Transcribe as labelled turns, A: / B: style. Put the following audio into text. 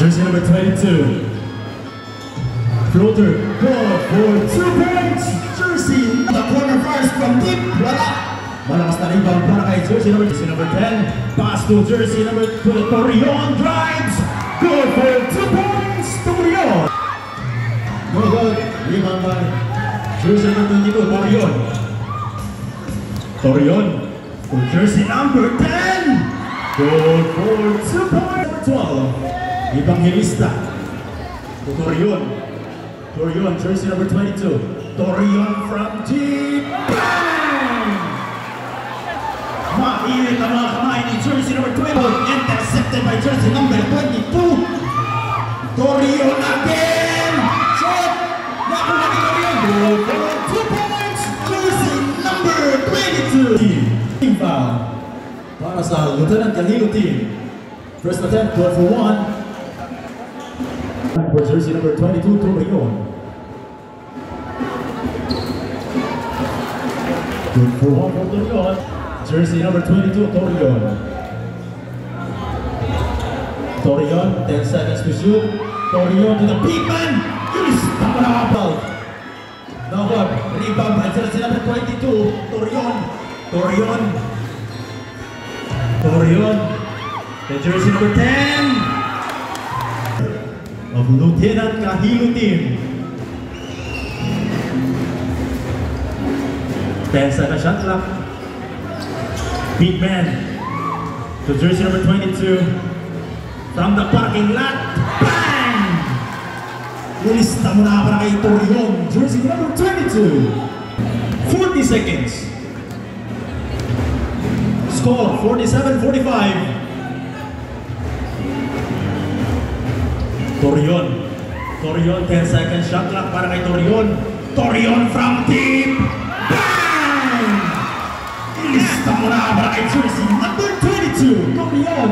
A: Jersey number 22. Floater, goal for two points. Jersey, the corner first from deep. Wala. Malakas na rebound para kay jersey number, jersey number 10. Pass to jersey number 2. Torreon drives. Goal for two points. Torreon. Go, go. Rebound by jersey number 22. Torreon. Torreon. To jersey number 10. Goal for two points. 12. Evangelista. To Torion. Torion, jersey number 22. Torion from deep. Bang! Mainit ang mga kamay ni jersey number 12. Intercepted by jersey number 22. Torion again! Shot! Nakuha ni Torion. Goal for two points. Jersey number 22. Team foul. Para sa Lieutenant Kahilo team. First attempt, 12 for 1. For jersey number 22, Torreon. Good for one for Torreon. Jersey number 22, Torreon. Torreon, 10 seconds to shoot. Torreon to the big man. Yulis, tama na kapal. Now what? Rebound by jersey number 22, Torreon. Torreon. Torreon. The jersey number 10 of Lieutenant Kahilo team. 10 second shot clock. Big man to jersey number 22 from the parking lot. Bang! Lilista mo na para kay Torreon. Jersey number 22. 40 seconds. Score 47-45. Torion. Torion, 10 seconds shot clock para kay Torion. Torion from deep. Bang! Ilista mo na para kay jersey number 22. Torion.